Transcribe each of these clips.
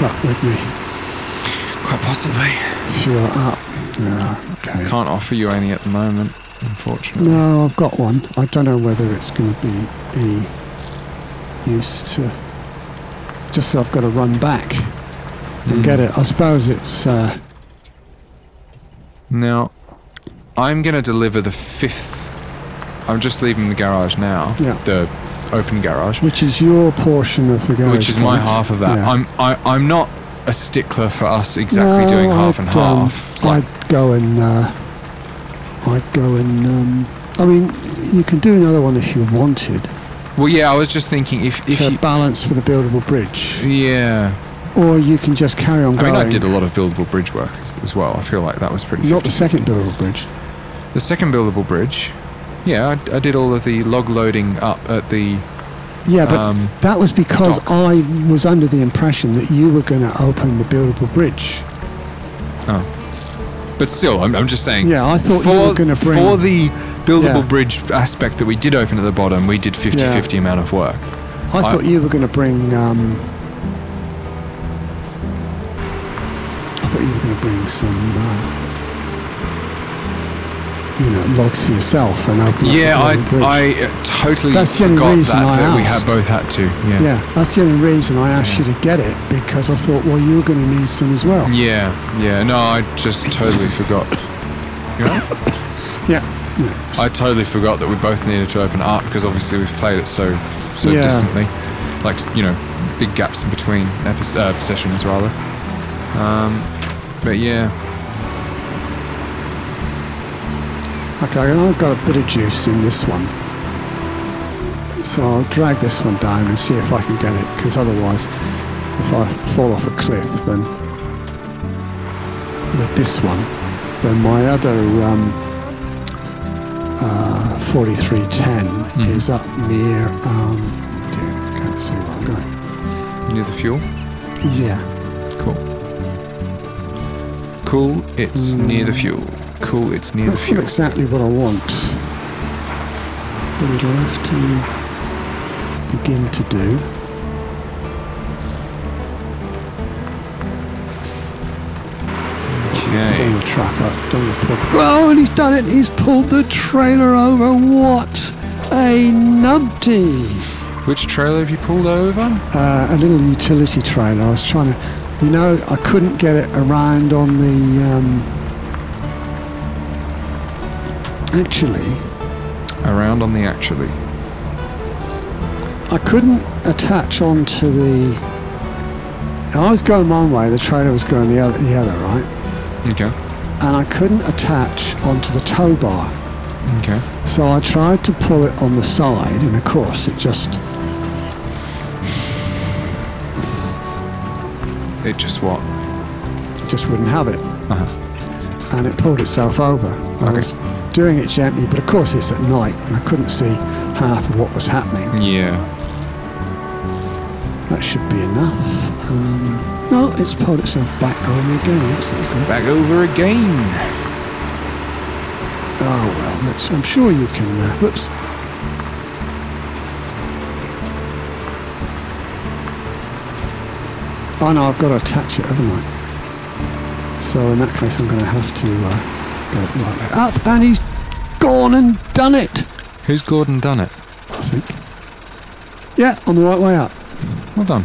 truck with me Quite possibly. if you're up. Yeah, okay. Can't offer you any at the moment, unfortunately. No, I've got one. I don't know whether it's going to be any use to. Just so I've got to run back and Mm. get it. I suppose it's. Uh, Now, I'm going to deliver the fifth. I'm just leaving the garage now. Yeah. The open garage. which is your portion of the garage. which is my half of that. Yeah. I'm I, I'm not a stickler for us exactly No, doing half and I'd, um, half. Like, I'd go and. Uh, I'd go and. Um, I mean, you can do another one if you wanted well, yeah, I was just thinking if if to you, balance for the buildable bridge, yeah. or you can just carry on I going. mean, I did a lot of buildable bridge work as, as well. I feel like that was pretty. Not the 50-50. second buildable bridge. The second buildable bridge. Yeah, I, I did all of the log loading up at the. Yeah, but um, that was because dock. I was under the impression that you were going to open the buildable bridge. Oh. But still, I'm, I'm just saying. Yeah, I thought for, you were going to bring. for the buildable Yeah. bridge aspect that we did open at the bottom, we did 50-50 amount of work. I I- thought you were going to bring. Um, I thought you were going to bring some. Uh, you know, logs for yourself and open up Yeah, I. I totally That's the only forgot reason that, I that we had asked. both had to. Yeah. yeah, that's the only reason I asked you to get it because I thought, well, you're going to need some as well. Yeah, yeah. No, I just totally forgot. You know? Yeah, yeah. I totally forgot that we both needed to open up because obviously we've played it so so Yeah. distantly, like you know, big gaps in between epi- uh, sessions rather. Um, but yeah, Okay, and I've got a bit of juice in this one. So I'll drag this one down and see if I can get it, because otherwise, if I fall off a cliff, then with this one, then my other um, uh, 4310 Mhm. is up near, um, dear, can't see where I'm going. near the fuel. Yeah, Cool. Cool. It's near the fuel. Cool. It's near the that's not fuel. exactly what I want. But it'll have to begin to do. Pull Okay. the truck up. Don't pull the... Oh, and he's done it. He's pulled the trailer over. What a numpty. Which trailer have you pulled over? Uh, a little utility trailer. I was trying to... You know, I couldn't get it around on the... Um, actually, Around on the actually. I couldn't attach onto the... I was going one way. The trailer was going the other, the other, right? Okay. And I couldn't attach onto the tow bar. Okay. So I tried to pull it on the side, and of course, it just It just what? it just wouldn't have it, Uh huh. and it pulled itself over. Okay. Doing it gently, but of course, it's at night, and I couldn't see half of what was happening. Yeah. That should be enough. Um, no, it's pulled itself back over again. That's not good. Back over again. Oh well, let's, I'm sure you can. Uh, whoops. Oh no, I've got to attach it, haven't I? So in that case, I'm going to have to uh, get it like that up, and he's gone and done it. Who's Gordon done it? I think. Yeah, on the right way up. Well done.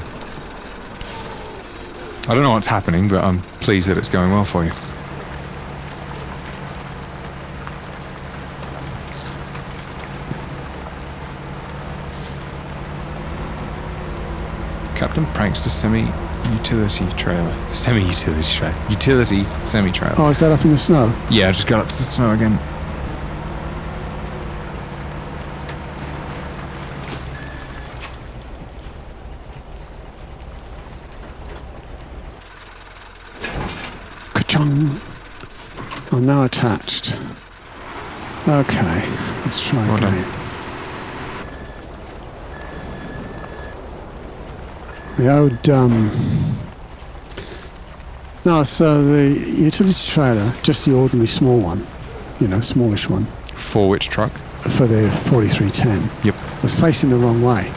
I don't know what's happening, but I'm pleased that it's going well for you. Captain Prankster semi-utility trailer. Semi-utility trailer. Utility semi-trailer. Oh, is that up in the snow? Yeah, I just got up to the snow again. Ka-chung. Oh, now attached. Okay, let's try again. The old, um... No, so the utility trailer, just the ordinary small one, you know, smallish one, For which truck? for the 4310, Yep. was facing the wrong way.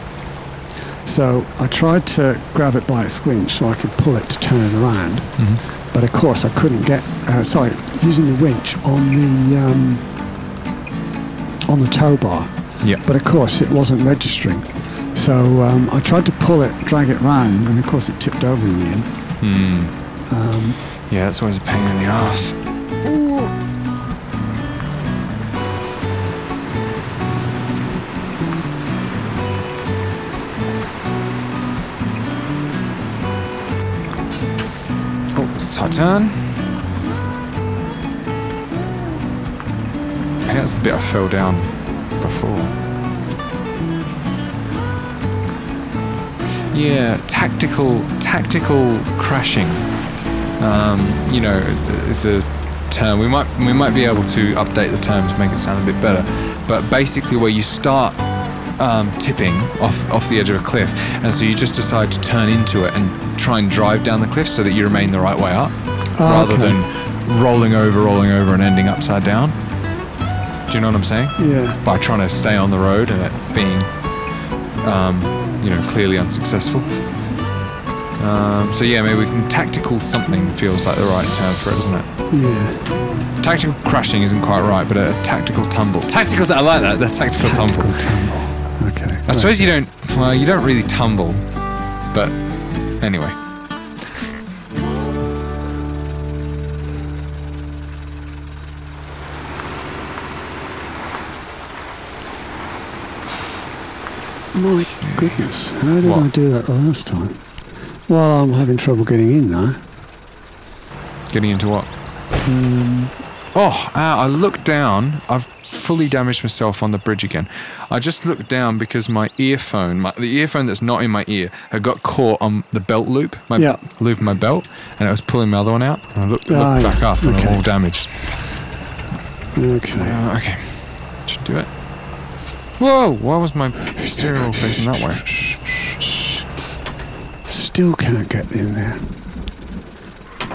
So I tried to grab it by its winch so I could pull it to turn it around. Mm-hmm. But of course, I couldn't get. Uh, sorry, using the winch on the um, on the tow bar. Yeah. But of course, it wasn't registering. So um, I tried to pull it, drag it round, and of course, it tipped over in the end. Hmm. Um, Yeah, that's always a pain in the ass. Turn. That's the bit I fell down before. Yeah, tactical, tactical crashing um, you know, it's a term. We might we might be able to update the terms, make it sound a bit better. But basically, where you start um, tipping off off the edge of a cliff, and so you just decide to turn into it and try and drive down the cliff so that you remain the right way up, rather okay. than rolling over, rolling over, and ending upside down. Do you know what I'm saying? yeah. By trying to stay on the road and it being, um, you know, clearly unsuccessful. Um, so yeah, maybe we can tactical something feels like the right term for it, doesn't it? Yeah. Tactical crashing isn't quite right, but a tactical tumble. Tactical, I like that. That's tactical, Tactical tumble. tumble. Okay. I suppose you don't. Well, you don't really tumble, but anyway. My goodness, how did What? I do that the last time? Well, I'm having trouble getting in now. Getting into what? Um, Oh, ow, I looked down. I've fully damaged myself on the bridge again. I just looked down because my earphone, my, the earphone that's not in my ear, had got caught on the belt loop, my Yeah. loop of my belt, and it was pulling my other one out. And I looked, looked Ah, back yeah. up and Okay. I'm all damaged. okay. Uh, okay, should do it. Whoa! Why was my steering wheel facing that way? Still can't get in there.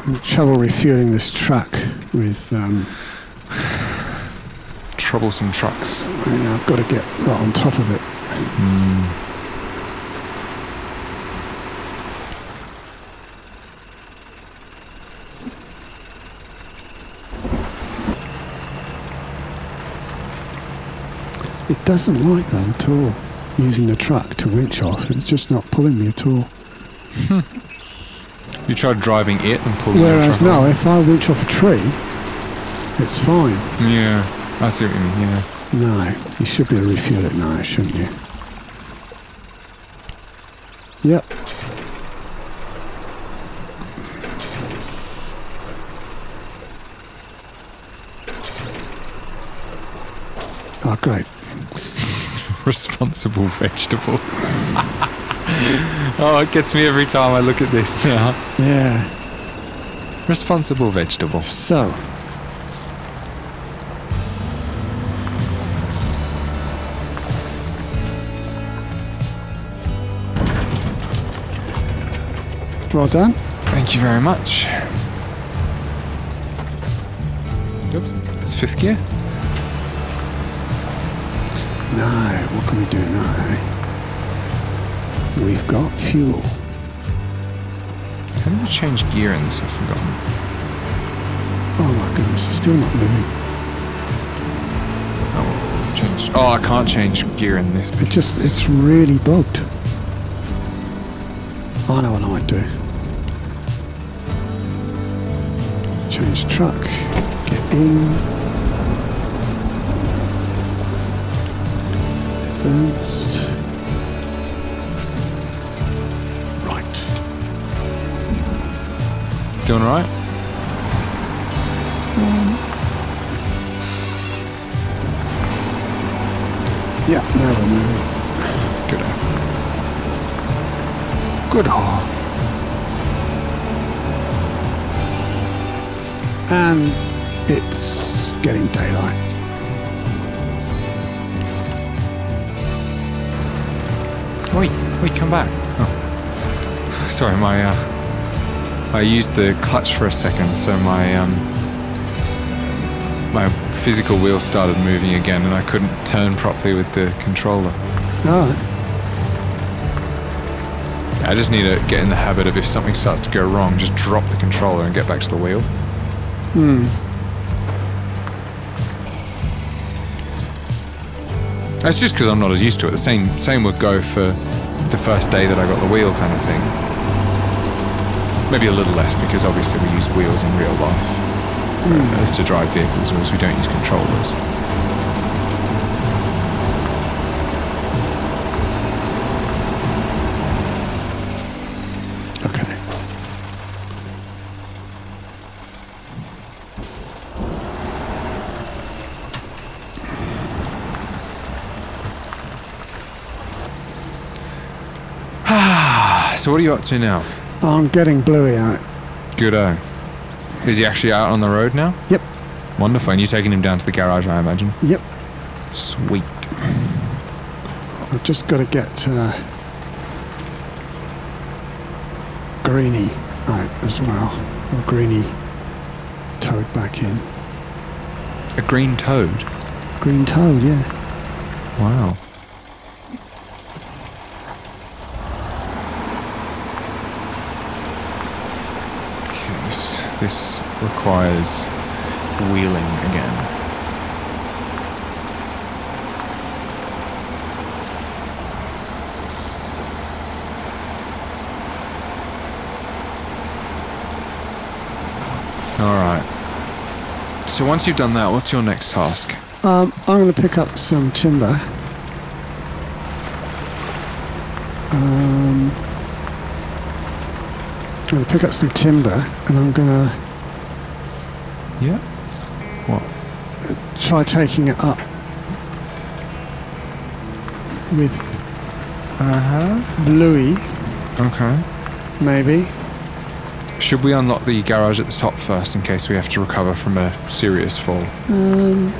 There's trouble refueling this truck with. Um, Troublesome trucks. yeah, I've got to get right on top of it. Hmm. It doesn't like that at all. Using the truck to winch off, it's just not pulling me at all. You tried driving it and pulling Whereas now, off? if I winch off a tree, it's fine. Yeah, I see what you mean. Yeah. No, you should be able to refuel it now, shouldn't you? Yep. Oh, great. responsible vegetable. oh, it gets me every time I look at this now. Yeah. Responsible vegetable. So, well done. Thank you very much. Oops. It's fifth gear. Now, what can we do now? eh? We've got fuel. How do we change gear in this? I've forgotten. Oh my goodness, it's still not moving. Oh, change. Oh, I can't change gear in this. It just, it's really bugged. I know what I might do. Change truck. Get in. Advanced. Right. doing all right. Yeah, now we're moving. Good. Good. And it's getting daylight. Wait, wait, come back. Oh. Sorry, my uh, I used the clutch for a second, so my um, my physical wheel started moving again, and I couldn't turn properly with the controller. All right. I just need to get in the habit of if something starts to go wrong, just drop the controller and get back to the wheel. Hmm. That's just because I'm not as used to it. The same same would go for the first day that I got the wheel kind of thing. Maybe a little less because obviously we use wheels in real life uh, to drive vehicles, whereas we don't use controllers. Okay. So what are you up to now? I'm getting Bluey out. Goodo. Is he actually out on the road now? Yep. Wonderful. And you're taking him down to the garage, I imagine. Yep. Sweet. I've just got to get uh, Greeny out as well. Or Greeny toad back in. A green toad. Green toad, yeah. Wow. This, requires wheeling again. All right. So once you've done that, what's your next task? Um, I'm going to pick up some timber. Um, I'm going to pick up some timber and I'm going to Yeah. What? try taking it up with Uh huh. Bluey, Okay. maybe. Should we unlock the garage at the top first in case we have to recover from a serious fall? Um,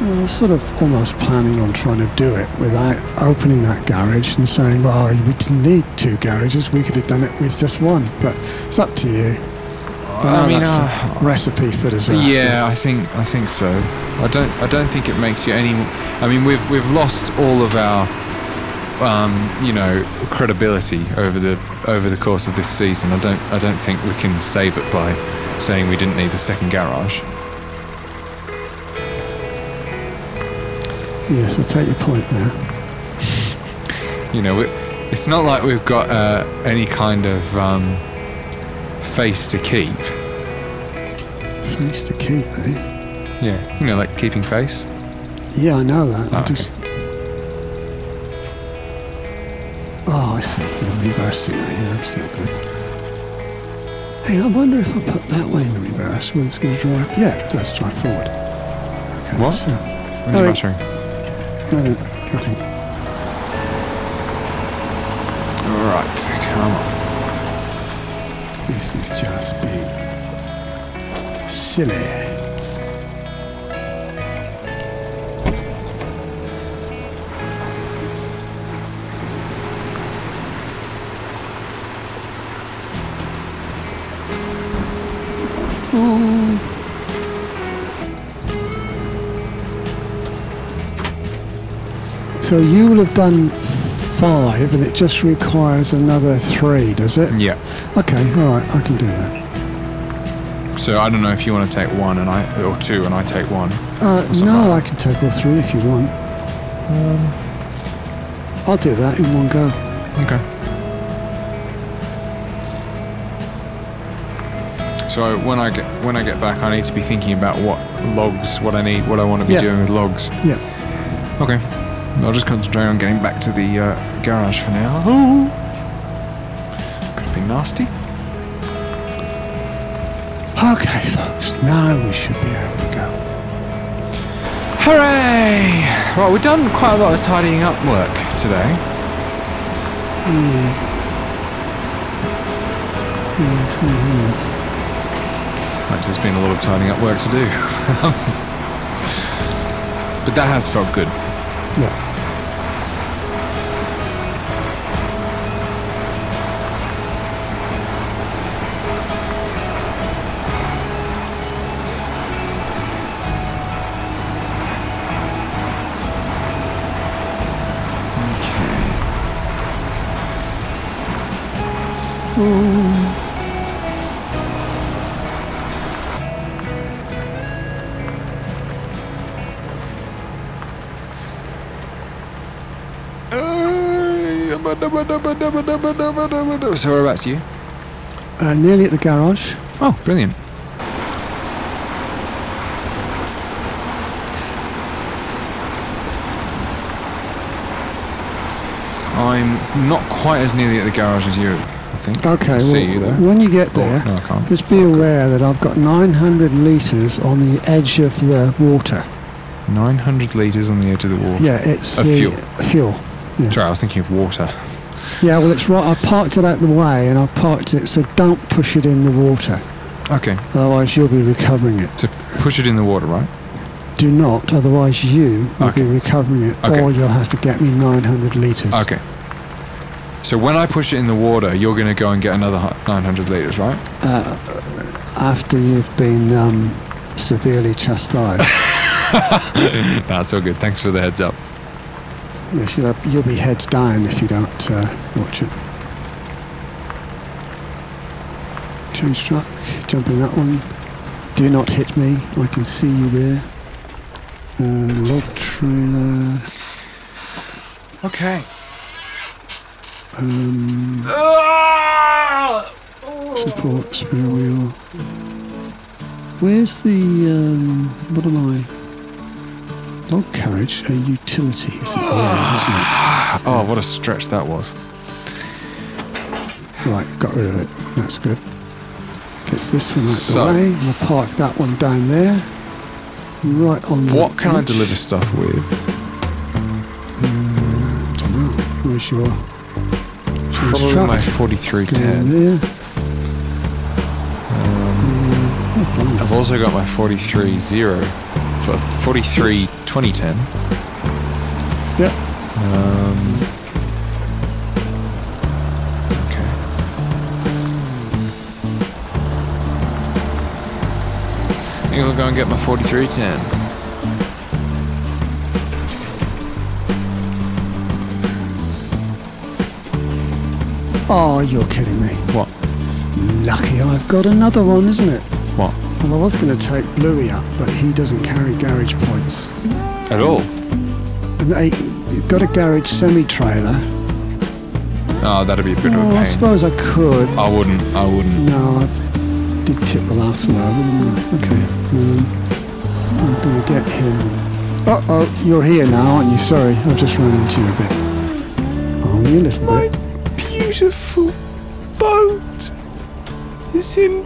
I was sort of almost planning on trying to do it without opening that garage and saying, well, we didn't need two garages, we could have done it with just one. But it's up to you. I I mean, that's uh, a recipe for disaster. Yeah, I think I think so. I don't I don't think it makes you any. I mean, we've we've lost all of our, um, you know, credibility over the over the course of this season. I don't I don't think we can save it by saying we didn't need the second garage. Yes, I take your point there. You know, it, it's not like we've got uh, any kind of um, face to keep. Face to keep, eh? Yeah, you know, like keeping face. Yeah, I know that. Oh, I okay. just. Oh, I see. You're reversing it. Yeah, that's not good. Hey, I wonder if I put that one in reverse, whether it's going to drive. Yeah, does drive forward. Okay. What? So, What are you Oh, nothing, nothing. Come on. This is just being silly. So you will have done five, and it just requires another three, does it? Yeah. Okay, all right, I can do that. So I don't know if you want to take one and I or two and I take one. Uh, no, like I can take all three if you want. I'll do that in one go. Okay. So when I get when I get back, I need to be thinking about what logs, what I need, what I want to be Yeah. doing with logs. Yeah. Okay. I'll just concentrate on getting back to the uh, garage for now. Ooh. Could be nasty. Okay, folks, now we should be able to go. Hooray! Right, we've done quite a lot of tidying up work today. Yeah. Yes, mhm. Like, there's been a lot of tidying up work to do. but that has felt good. Yeah. So whereabouts are you? Uh, nearly at the garage. Oh, brilliant. I'm not quite as nearly at the garage as you, I think. Okay, I well, see you there. when you get Oh, there, no, I can't. just be aware that I've got 900 litres on the edge of the water. 900 litres on the edge of the water? Yeah, it's Of the fuel. fuel. Sorry, I was thinking of water. Yeah, well, it's right. I parked it out the way, and I've parked it so don't push it in the water. Okay, Otherwise, you'll be recovering it. so push it in the water, right? Do not, otherwise you will Okay. be recovering it, Okay. or you'll have to get me 900 litres. Okay. So when I push it in the water, you're going to go and get another 900 litres, right? Uh, after you've been um, severely chastised. That's all good. Thanks for the heads up. You'll, have- you'll be heads down if you don't uh, watch it. Change truck, jump in that one. Do not hit me, I can see you there. Uh, log trailer. Okay. Um, support spare wheel. Where's the um, what am I? Log carriage, a utility. Is it it? Oh, what a stretch that was. Right, got rid of it. That's good. Gets this one out So- the way. I'll park that one down there. Right on the What can I deliver stuff with? Dunno. Where's your Probably truck? my Go in 4310. there. Um, I've also got my 430 for 43 2010. Yep. Um, okay. I think I'll go and get my 4310. Oh, you're kidding me. What? Lucky I've got another one, isn't it? What? Well, I was going to take Bluey up, but he doesn't carry garage points. At all? And they you've got a garage semi-trailer. Oh, that'd be a bit of Oh, a I pain. suppose I could. I wouldn't. I wouldn't. No, I did tip the last one over, didn't I? Okay. Um, I'm going to get him. Uh oh, you're here now, aren't you? Sorry, I've just run into you a bit. Only a little bit. beautiful boat is in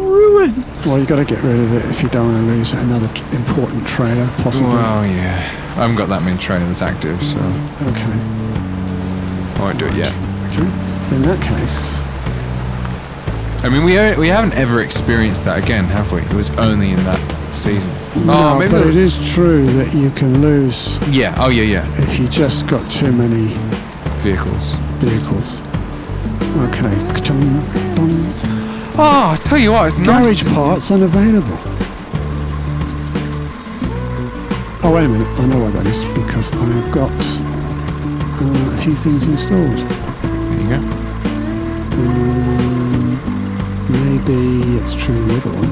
ruins. Well, you've got to get rid of it if you don't want to lose another important trailer, possibly. Well, yeah. I haven't got that many trailers active, so Okay. I won't do it yet. Okay. In that case, I mean, we o- we haven't ever experienced that again, have we? It was only in that season. Oh, no, oh, maybe. but it is true that you can lose Yeah. Oh, yeah, yeah. if you just got too many Vehicles. vehicles. Okay. Oh, I tell you what, it's Garage nice. parts unavailable. Oh, wait a minute. I know why that is because I have got uh, a few things installed. There you go. Um, maybe it's true the other one.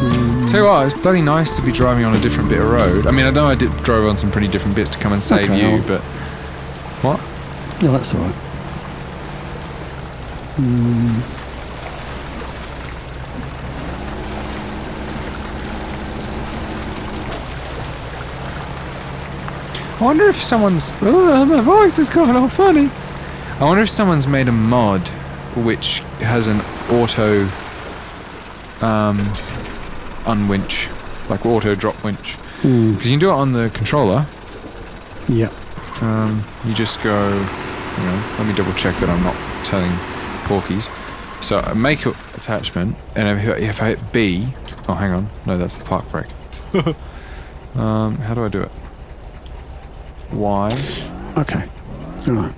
Um, Tell you what, it's bloody nice to be driving on a different bit of road. I mean, I know I did drove on some pretty different bits to come and save Okay, you, I'll- but what? no, that's all right. Um, I wonder if someone's. Oh, my voice is going all funny. I wonder if someone's made a mod which has an auto um, unwinch, like auto drop winch. hmm, Because you can do it on the controller. yeah. Um, you just go. You know, let me double check that I'm not telling porkies. So I make a attachment, and if, I- if I hit B, oh hang on, no, that's the park brake. um, how do I do it? Y. Okay. All right.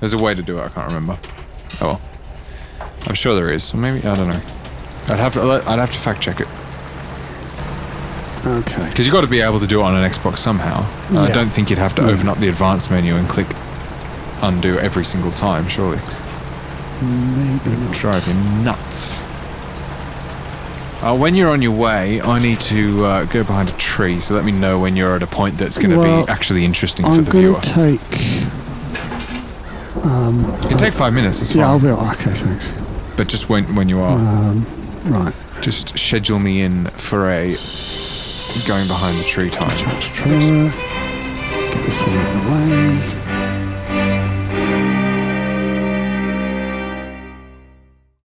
There's a way to do it. I can't remember. Oh well. I'm sure there is. Maybe I don't know. I'd have to. I'd have to fact check it Okay. because you've got to be able to do it on an Xbox somehow. I don't think you'd have to open up the advanced menu and click undo every single time. Surely, Maybe not. drive you nuts. Uh, when you're on your way, I need to uh, go behind a tree, so let me know when you're at a point that's going to Well, be actually interesting for I'm the going viewer. to take. Um, It can take five minutes, it's yeah, I'll be. Okay, thanks. But just when, when you are, Um, right. just schedule me in for a going behind the tree time. Get this one out of the way.